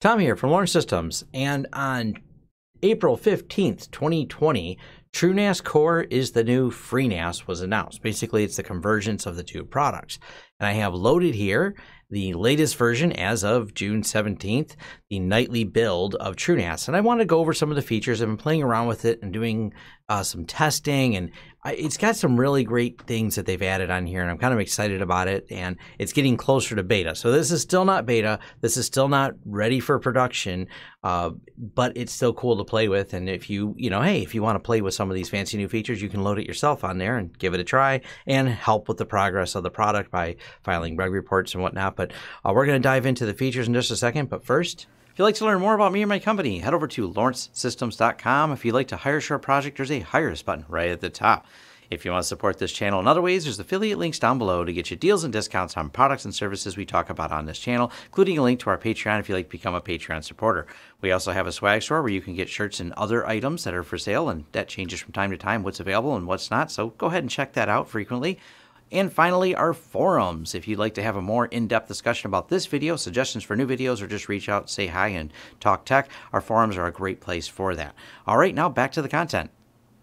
Tom here from Lawrence Systems, and on April 15th, 2020, TrueNAS Core is the new FreeNAS was announced. Basically, it's the convergence of the two products. And I have loaded here the latest version as of June 17th, the nightly build of TrueNAS. And I want to go over some of the features. I've been playing around with it and doing uh, some testing, and It's got some really great things that they've added on here, and I'm kind of excited about it. And it's getting closer to beta. So this is still not beta. This is still not ready for production, uh, but it's still cool to play with. And if you, you know, hey, if you want to play with some of these fancy new features, you can load it yourself on there and give it a try and help with the progress of the product by filing bug reports and whatnot. But uh, we're going to dive into the features in just a second. But first, if you'd like to learn more about me and my company, head over to lawrencesystems.com. If you'd like to hire a short project, there's a Hire Us button right at the top. If you want to support this channel in other ways, there's affiliate links down below to get you deals and discounts on products and services we talk about on this channel, including a link to our Patreon if you'd like to become a Patreon supporter. We also have a swag store where you can get shirts and other items that are for sale, and that changes from time to time what's available and what's not. So go ahead and check that out frequently. And finally, our forums. If you'd like to have a more in depth discussion about this video, suggestions for new videos, or just reach out, say hi, and talk tech, our forums are a great place for that. All right, now back to the content.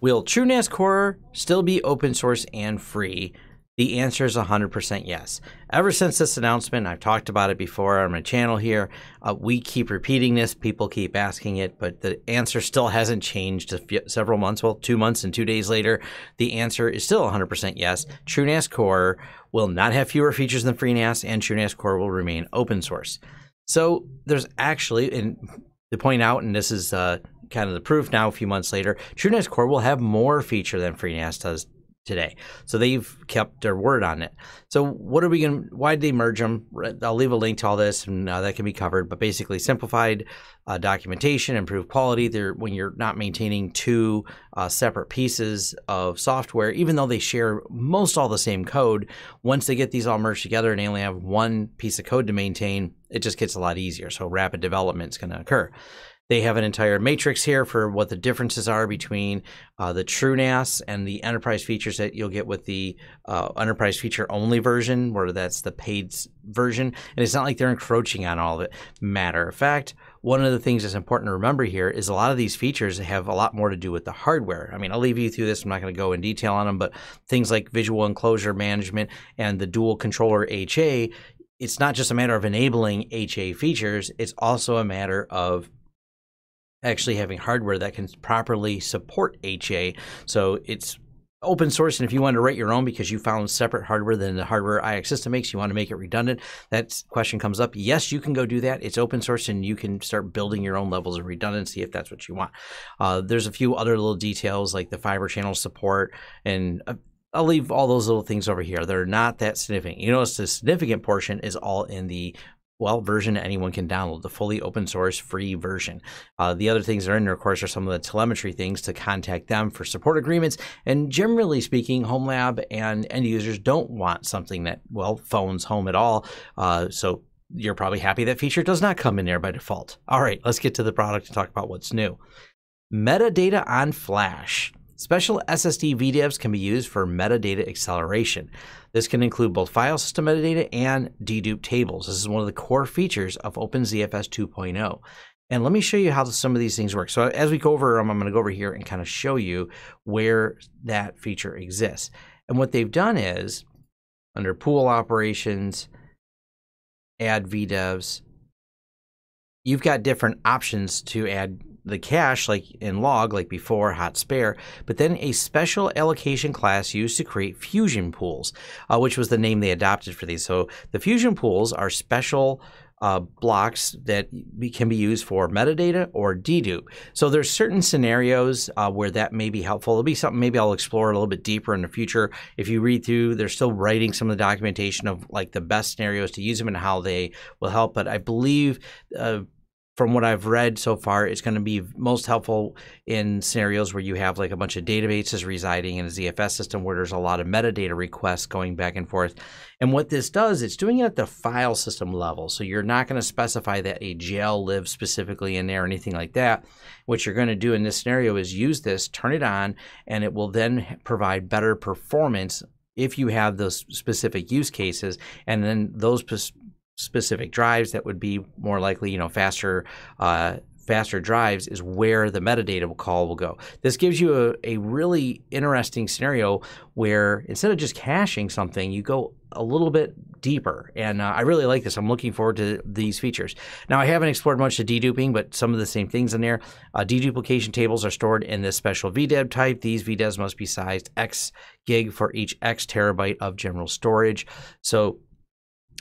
Will TrueNAS Core still be open source and free? The answer is 100% yes. Ever since this announcement, I've talked about it before on my channel here. Uh, we keep repeating this, people keep asking it, but the answer still hasn't changed several months. Well, two months and two days later, the answer is still 100% yes. TrueNAS Core will not have fewer features than FreeNAS, and TrueNAS Core will remain open source. So there's actually, and to point out, and this is uh, kind of the proof now, a few months later, TrueNAS Core will have more feature than FreeNAS does today. So they've kept their word on it. So what are we going to, why did they merge them? I'll leave a link to all this and uh, that can be covered, but basically simplified uh, documentation, improved quality. They're, when you're not maintaining two uh, separate pieces of software, even though they share most all the same code, once they get these all merged together and they only have one piece of code to maintain, it just gets a lot easier. So rapid development is going to occur. They have an entire matrix here for what the differences are between uh, the TrueNAS and the enterprise features that you'll get with the uh, enterprise feature only version, where that's the paid version. And it's not like they're encroaching on all of it. Matter of fact, one of the things that's important to remember here is a lot of these features have a lot more to do with the hardware. I mean, I'll leave you through this. I'm not going to go in detail on them, but things like visual enclosure management and the dual controller HA, it's not just a matter of enabling HA features, it's also a matter of actually having hardware that can properly support HA. So it's open source and if you want to write your own because you found separate hardware than the hardware IX system makes, you want to make it redundant, that question comes up. Yes, you can go do that. It's open source and you can start building your own levels of redundancy if that's what you want. Uh, there's a few other little details like the fiber channel support and uh, I'll leave all those little things over here. They're not that significant. You notice the significant portion is all in the well version anyone can download the fully open source free version. Uh, the other things that are in there of course are some of the telemetry things to contact them for support agreements. And generally speaking home lab and end users don't want something that well phones home at all. Uh, so you're probably happy that feature does not come in there by default. All right let's get to the product and talk about what's new. Metadata on flash Special SSD VDEVs can be used for metadata acceleration. This can include both file system metadata and dedupe tables. This is one of the core features of OpenZFS 2.0. And let me show you how some of these things work. So as we go over them, I'm going to go over here and kind of show you where that feature exists. And what they've done is under pool operations, add VDEVs, you've got different options to add the cache like in log like before hot spare but then a special allocation class used to create fusion pools uh, which was the name they adopted for these so the fusion pools are special uh, blocks that can be used for metadata or dedupe. So there's certain scenarios uh, where that may be helpful. It'll be something maybe I'll explore a little bit deeper in the future. If you read through, they're still writing some of the documentation of like the best scenarios to use them and how they will help. But I believe uh, from what I've read so far, it's going to be most helpful in scenarios where you have like a bunch of databases residing in a ZFS system where there's a lot of metadata requests going back and forth. And what this does, it's doing it at the file system level. So you're not going to specify that a jail lives specifically in there or anything like that. What you're going to do in this scenario is use this, turn it on, and it will then provide better performance if you have those specific use cases. And then those specific drives that would be more likely, you know, faster uh, faster drives is where the metadata call will go. This gives you a, a really interesting scenario where instead of just caching something, you go a little bit deeper. And uh, I really like this. I'm looking forward to these features. Now, I haven't explored much of deduping, but some of the same things in there. Uh, deduplication tables are stored in this special VDEV type. These VDEVs must be sized X gig for each X terabyte of general storage. So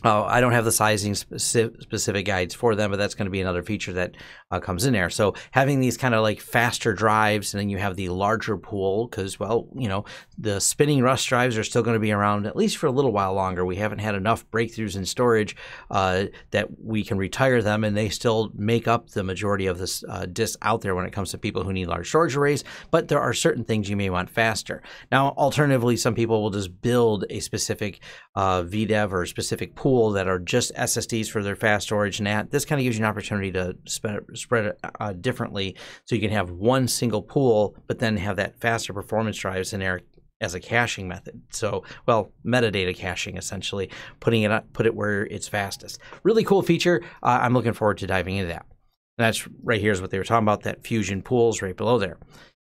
uh, I don't have the sizing specific guides for them, but that's going to be another feature that uh, comes in there. So having these kind of like faster drives, and then you have the larger pool because, well, you know, the spinning Rust drives are still going to be around at least for a little while longer. We haven't had enough breakthroughs in storage uh, that we can retire them, and they still make up the majority of this uh, disk out there when it comes to people who need large storage arrays. But there are certain things you may want faster. Now, alternatively, some people will just build a specific uh, VDEV or specific pool that are just SSDs for their fast storage. And that, this kind of gives you an opportunity to spread, spread it uh, differently so you can have one single pool, but then have that faster performance drives in there as a caching method. So, well, metadata caching essentially, putting it up, put it where it's fastest. Really cool feature. Uh, I'm looking forward to diving into that. And that's right here is what they were talking about. That fusion pools right below there.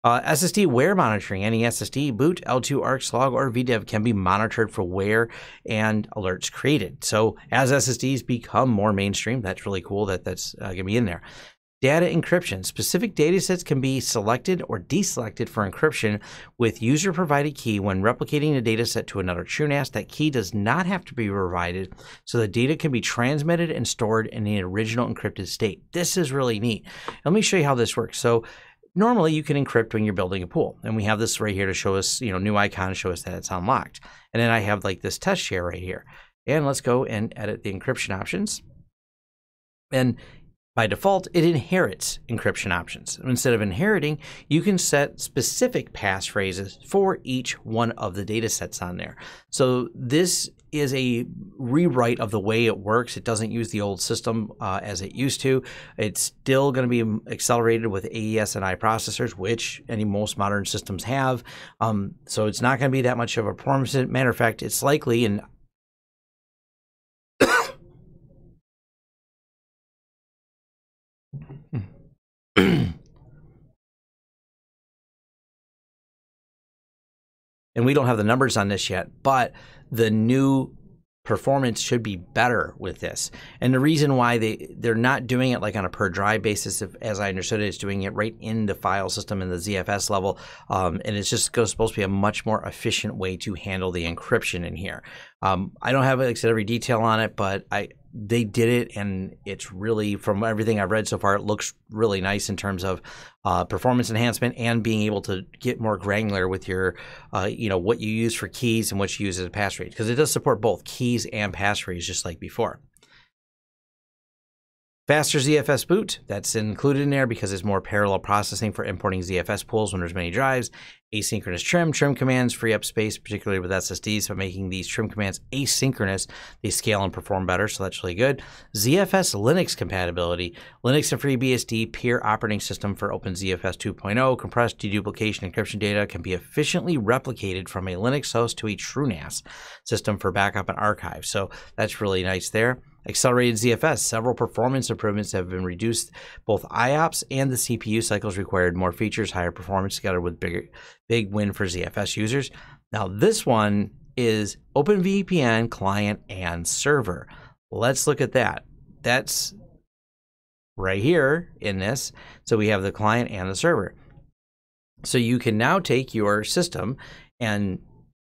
Uh, SSD wear monitoring. Any SSD, boot, L2ARC, log, or VDEV can be monitored for wear and alerts created. So as SSDs become more mainstream, that's really cool that that's uh, going to be in there. Data encryption. Specific datasets can be selected or deselected for encryption with user provided key when replicating a dataset to another TrueNAS. That key does not have to be provided, so the data can be transmitted and stored in the original encrypted state. This is really neat. Let me show you how this works. So normally you can encrypt when you're building a pool. And we have this right here to show us, you know, new icon to show us that it's unlocked. And then I have like this test share right here. And let's go and edit the encryption options. And by default, it inherits encryption options. Instead of inheriting, you can set specific passphrases for each one of the data sets on there. So this is a rewrite of the way it works. It doesn't use the old system uh, as it used to. It's still going to be accelerated with AES-NI processors, which any most modern systems have. Um, so it's not going to be that much of a performance. Matter of fact, it's likely, and we don't have the numbers on this yet, but the new performance should be better with this. And the reason why they they're not doing it like on a per drive basis, if, as I understood it, is doing it right in the file system in the ZFS level, um, and it's just supposed to be a much more efficient way to handle the encryption in here. Um, I don't have like I said every detail on it, but I they did it, and it's really from everything I've read so far, it looks really nice in terms of uh, performance enhancement and being able to get more granular with your, uh, you know, what you use for keys and what you use as a pass passphrase because it does support both keys and pass passphrase just like before. Faster ZFS boot, that's included in there because it's more parallel processing for importing ZFS pools when there's many drives. Asynchronous trim, trim commands free up space, particularly with SSDs, so making these trim commands asynchronous, they scale and perform better, so that's really good. ZFS Linux compatibility, Linux and FreeBSD peer operating system for OpenZFS 2.0, compressed deduplication encryption data can be efficiently replicated from a Linux host to a TrueNAS system for backup and archive, so that's really nice there. Accelerated ZFS. Several performance improvements have been reduced. Both IOPS and the CPU cycles required more features, higher performance together with bigger, big win for ZFS users. Now, this one is OpenVPN client and server. Let's look at that. That's right here in this. So we have the client and the server. So you can now take your system and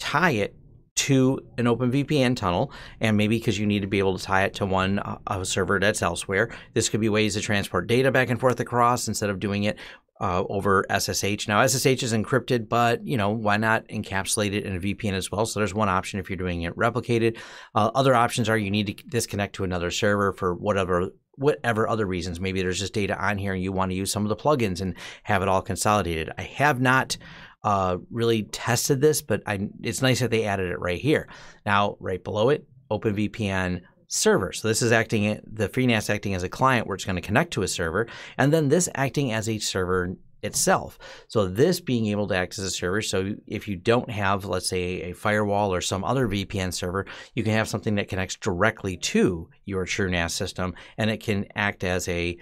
tie it to an OpenVPN tunnel, and maybe because you need to be able to tie it to one uh, server that's elsewhere. This could be ways to transport data back and forth across instead of doing it uh, over SSH. Now, SSH is encrypted, but you know why not encapsulate it in a VPN as well? So there's one option if you're doing it replicated. Uh, other options are you need to disconnect to another server for whatever whatever other reasons. Maybe there's just data on here and you want to use some of the plugins and have it all consolidated. I have not uh, really tested this, but I, it's nice that they added it right here. Now, right below it, OpenVPN server. So this is acting, the FreeNAS acting as a client where it's going to connect to a server, and then this acting as a server itself. So this being able to access a server, so if you don't have, let's say, a firewall or some other VPN server, you can have something that connects directly to your TrueNAS system, and it can act as a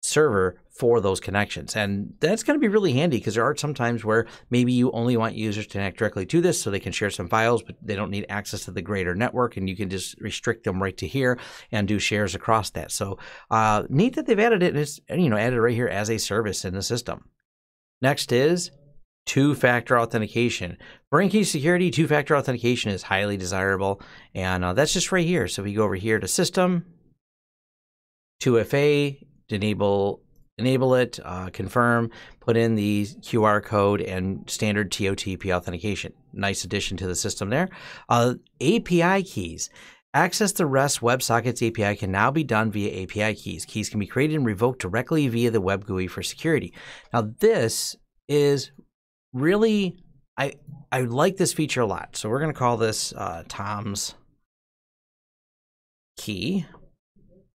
server for those connections. And that's going to be really handy because there are some times where maybe you only want users to connect directly to this so they can share some files, but they don't need access to the greater network and you can just restrict them right to here and do shares across that. So uh, neat that they've added it, and it's, you know, added right here as a service in the system. Next is two-factor authentication. For key security, two-factor authentication is highly desirable, and uh, that's just right here. So we go over here to System, 2FA, enable enable it, uh, confirm, put in the QR code and standard TOTP authentication. Nice addition to the system there. Uh, API keys. Access to REST WebSockets API can now be done via API keys. Keys can be created and revoked directly via the web GUI for security. Now, this is really, I, I like this feature a lot. So we're going to call this uh, Tom's key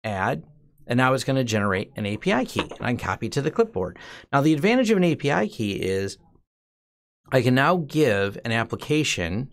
add and now it's going to generate an API key, and I can copy to the clipboard. Now, the advantage of an API key is I can now give an application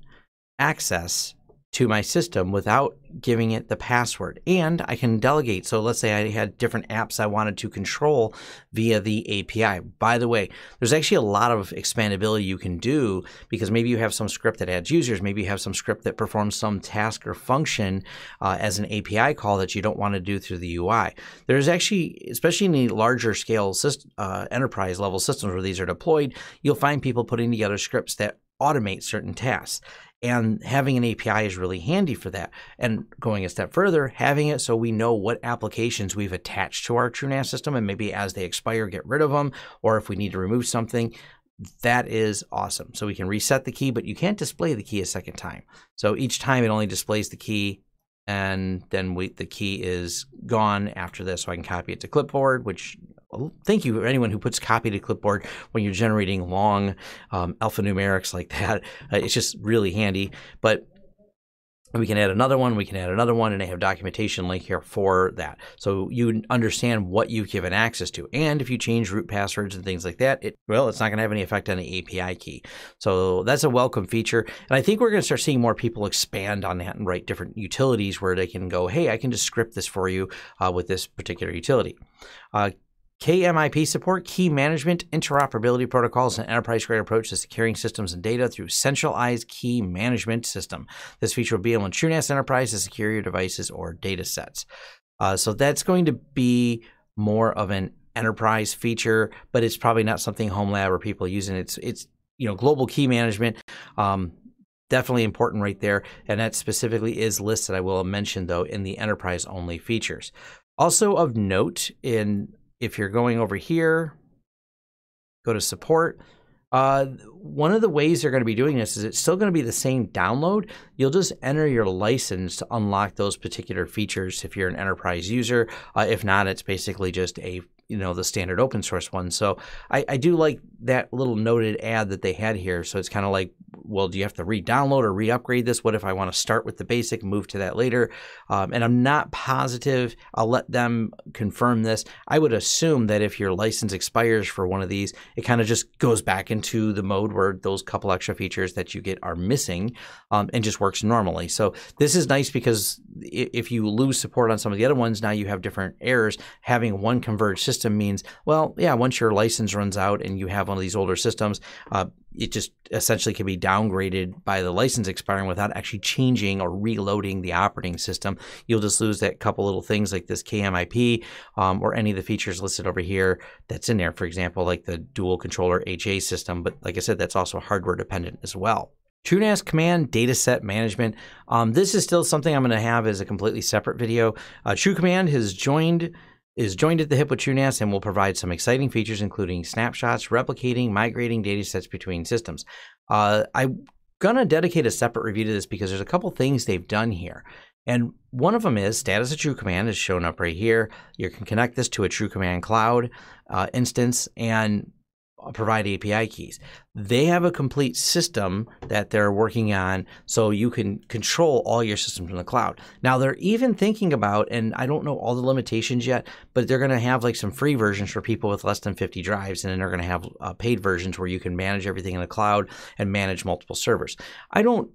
access to my system without giving it the password. And I can delegate. So let's say I had different apps I wanted to control via the API. By the way, there's actually a lot of expandability you can do because maybe you have some script that adds users. Maybe you have some script that performs some task or function uh, as an API call that you don't want to do through the UI. There's actually, especially in the larger scale system, uh, enterprise level systems where these are deployed, you'll find people putting together scripts that automate certain tasks. And having an API is really handy for that. And going a step further, having it so we know what applications we've attached to our TrueNAS system and maybe as they expire, get rid of them, or if we need to remove something, that is awesome. So we can reset the key, but you can't display the key a second time. So each time it only displays the key and then we, the key is gone after this. So I can copy it to clipboard, which thank you for anyone who puts copy to clipboard when you're generating long um, alphanumerics like that. Uh, it's just really handy. But we can add another one, we can add another one, and I have documentation link here for that. So you understand what you've given access to. And if you change root passwords and things like that, it well, it's not going to have any effect on the API key. So that's a welcome feature. And I think we're going to start seeing more people expand on that and write different utilities where they can go, hey, I can just script this for you uh, with this particular utility. Uh, KMIP support key management interoperability protocols and enterprise-grade approach to securing systems and data through centralized key management system. This feature will be able in TrueNAS Enterprise to secure your devices or data sets. Uh, so that's going to be more of an enterprise feature, but it's probably not something Home Lab or people using. It's it's you know global key management. Um, definitely important right there, and that specifically is listed. I will mention though in the enterprise only features. Also of note in if you're going over here, go to support. Uh, one of the ways they're going to be doing this is it's still going to be the same download. You'll just enter your license to unlock those particular features if you're an enterprise user. Uh, if not, it's basically just a you know the standard open source one. So I, I do like that little noted ad that they had here. So it's kind of like, well, do you have to re-download or re-upgrade this? What if I want to start with the basic, move to that later? Um, and I'm not positive. I'll let them confirm this. I would assume that if your license expires for one of these, it kind of just goes back into the mode where those couple extra features that you get are missing um, and just works normally. So this is nice because if you lose support on some of the other ones, now you have different errors. Having one converged system means, well, yeah, once your license runs out and you have one of these older systems, uh, it just essentially can be downgraded by the license expiring without actually changing or reloading the operating system. You'll just lose that couple little things like this KMIP um, or any of the features listed over here that's in there. For example, like the dual controller HA system. But like I said, that's also hardware dependent as well. TrueNAS Command Dataset Management. Um, this is still something I'm going to have as a completely separate video. Uh, True Command has joined is joined at the hip with TrueNAS and will provide some exciting features, including snapshots, replicating, migrating data sets between systems. Uh, I'm going to dedicate a separate review to this because there's a couple things they've done here. And one of them is status of True Command is shown up right here. You can connect this to a True Command Cloud uh, instance. And provide API keys. They have a complete system that they're working on so you can control all your systems in the cloud. Now they're even thinking about, and I don't know all the limitations yet, but they're going to have like some free versions for people with less than 50 drives, and then they're going to have uh, paid versions where you can manage everything in the cloud and manage multiple servers. I don't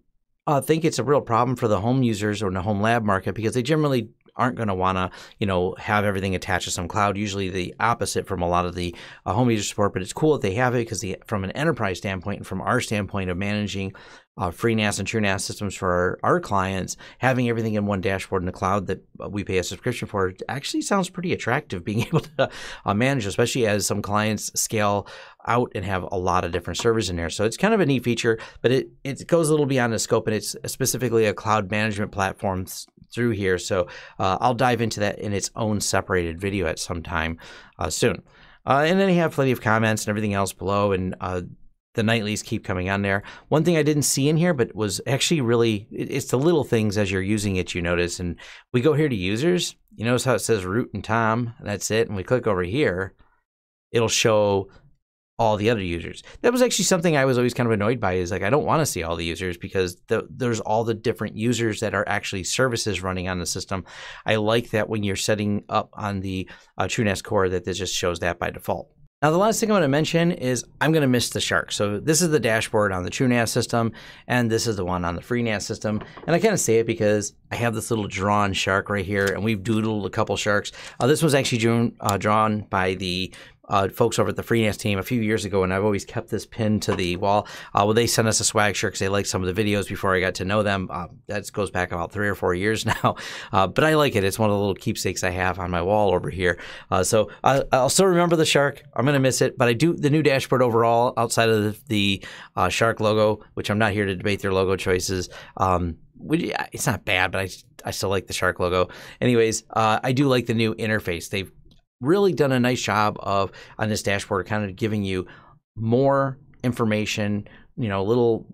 uh, think it's a real problem for the home users or the home lab market because they generally aren't going to want to, you know, have everything attached to some cloud. Usually the opposite from a lot of the uh, home user support, but it's cool that they have it because the, from an enterprise standpoint and from our standpoint of managing uh, FreeNAS and TrueNAS systems for our, our, clients, having everything in one dashboard in the cloud that we pay a subscription for actually sounds pretty attractive. Being able to uh, manage, especially as some clients scale out and have a lot of different servers in there. So it's kind of a neat feature, but it, it goes a little beyond the scope and it's specifically a cloud management platform through here. So uh, I'll dive into that in its own separated video at some time uh, soon. Uh, and then you have plenty of comments and everything else below, and uh, the nightlies keep coming on there. One thing I didn't see in here, but was actually really, it's the little things as you're using it, you notice. And we go here to users. You notice how it says root and Tom, that's it. And we click over here, it'll show all the other users. That was actually something I was always kind of annoyed by is like I don't want to see all the users because the, there's all the different users that are actually services running on the system. I like that when you're setting up on the uh, TrueNAS core that this just shows that by default. Now, the last thing I'm going to mention is I'm going to miss the shark. So this is the dashboard on the TrueNAS system, and this is the one on the FreeNAS system. And I kind of say it because I have this little drawn shark right here, and we've doodled a couple sharks. Uh, this was actually drawn, uh, drawn by the uh, folks over at the FreeNAS team a few years ago, and I've always kept this pinned to the wall. Uh, well, they sent us a swag shirt because they liked some of the videos before I got to know them. Uh, that goes back about three or four years now, uh, but I like it. It's one of the little keepsakes I have on my wall over here. Uh, so I, will still remember the shark. I'm gonna miss it, but I do the new dashboard overall outside of the, the uh, shark logo, which I'm not here to debate their logo choices. Um, it's not bad, but I, I still like the shark logo. Anyways, I do like the new interface. They've really done a nice job of on this dashboard kind of giving you more information, you know, little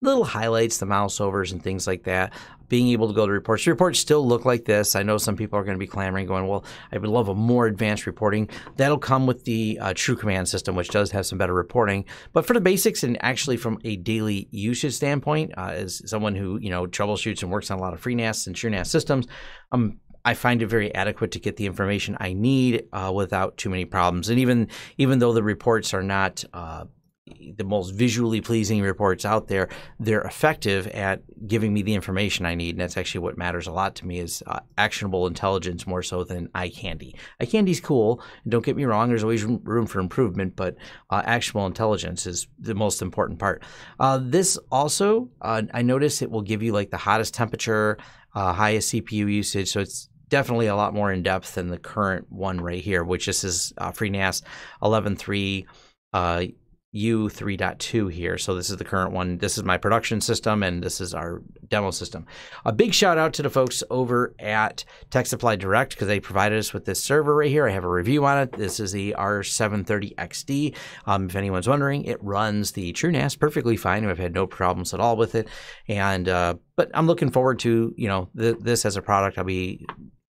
little highlights, the mouse overs and things like that. Being able to go to reports. The reports still look like this. I know some people are going to be clamoring, going, "Well, I would love a more advanced reporting." That'll come with the uh, True Command system, which does have some better reporting. But for the basics and actually from a daily usage standpoint, uh, as someone who you know troubleshoots and works on a lot of FreeNAS and TrueNAS systems, I'm I find it very adequate to get the information I need uh, without too many problems. And even even though the reports are not uh, the most visually pleasing reports out there, they're effective at giving me the information I need, and that's actually what matters a lot to me is uh, actionable intelligence more so than eye candy. Eye candy's cool. Don't get me wrong. There's always room for improvement, but uh, actionable intelligence is the most important part. Uh, this also, uh, I notice it will give you like the hottest temperature, uh, highest CPU usage, so it's definitely a lot more in depth than the current one right here, which this is uh, FreeNAS 11.3 uh, U3.2 here. So this is the current one. This is my production system, and this is our demo system. A big shout out to the folks over at Tech Supply Direct because they provided us with this server right here. I have a review on it. This is the R730XD. Um, if anyone's wondering, it runs the TrueNAS perfectly fine. I've had no problems at all with it, and uh, but I'm looking forward to you know th- this as a product. I'll be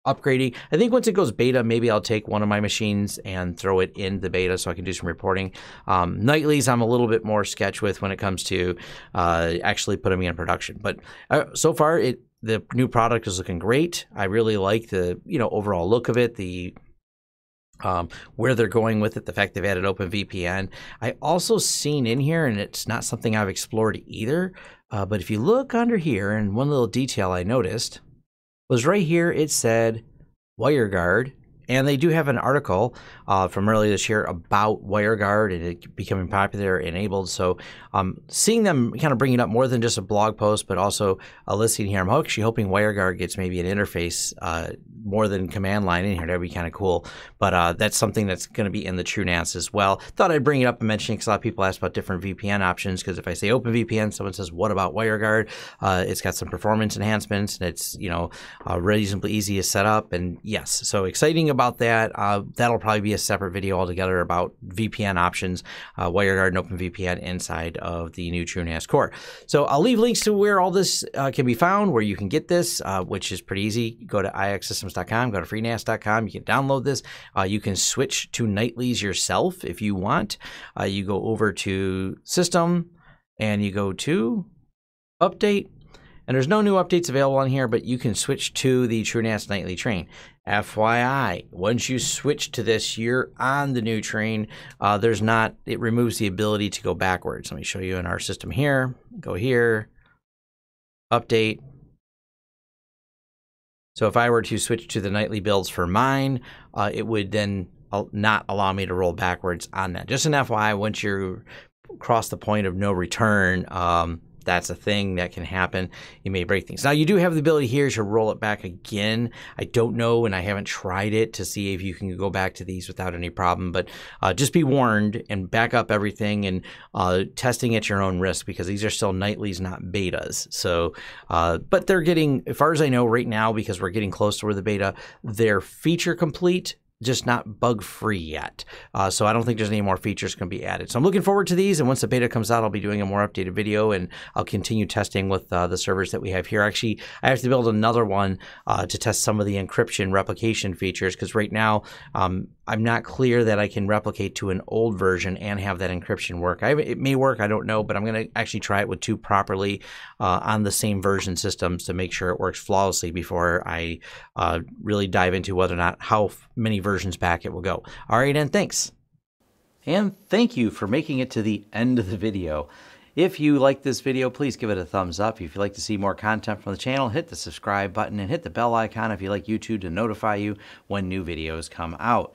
upgrading. I think once it goes beta, maybe I'll take one of my machines and throw it in the beta so I can do some reporting. Um, nightlies, I'm a little bit more sketch with when it comes to uh, actually putting me in production. But uh, so far, it the new product is looking great. I really like the you know overall look of it. The um, where they're going with it, the fact they've added OpenVPN. I also seen in here, and it's not something I've explored either, uh, but if you look under here, and one little detail I noticed was right here. It said WireGuard, and they do have an article uh, from earlier this year about WireGuard and it becoming popular, enabled. So um, seeing them kind of bringing up more than just a blog post, but also a listing here. I'm actually hoping WireGuard gets maybe an interface uh, more than command line in here. That'd be kind of cool. But uh, that's something that's going to be in the TrueNAS as well. Thought I'd bring it up and mention it because a lot of people ask about different VPN options. Because if I say OpenVPN, someone says, "What about WireGuard?" Uh, it's got some performance enhancements and it's you know uh, reasonably easy to set up. And yes, so exciting about that. Uh, that'll probably be a separate video altogether about VPN options, uh, WireGuard and OpenVPN inside of the new TrueNAS Core. So I'll leave links to where all this uh, can be found, where you can get this, uh, which is pretty easy. Go to ixsystems.com, go to freenas.com. You can download this. Uh, you can switch to nightlies yourself if you want. Uh, you go over to System and you go to Update and there's no new updates available on here, but you can switch to the TrueNAS Nightly train. FYI, once you switch to this, you're on the new train. Uh, there's not, it removes the ability to go backwards. Let me show you in our system here. Go here, update. So if I were to switch to the nightly builds for mine, uh, it would then not allow me to roll backwards on that. Just an FYI, once you cross the point of no return, um, that's a thing that can happen. You may break things. Now, you do have the ability here to roll it back again. I don't know, and I haven't tried it to see if you can go back to these without any problem, but uh, just be warned and back up everything and uh, testing at your own risk because these are still nightlies, not betas. So, uh, but they're getting, as far as I know right now, because we're getting close to where the beta, they're feature complete just not bug free yet. Uh, so I don't think there's any more features going to be added. So I'm looking forward to these. And once the beta comes out, I'll be doing a more updated video and I'll continue testing with uh, the servers that we have here. Actually, I have to build another one uh, to test some of the encryption replication features because right now um, I'm not clear that I can replicate to an old version and have that encryption work. I, it may work, I don't know, but I'm going to actually try it with two properly uh, on the same version systems to make sure it works flawlessly before I uh, really dive into whether or not how many versions back it will go. All right, and thanks. And thank you for making it to the end of the video. If you like this video, please give it a thumbs up. If you'd like to see more content from the channel, hit the subscribe button and hit the bell icon if you like YouTube to notify you when new videos come out.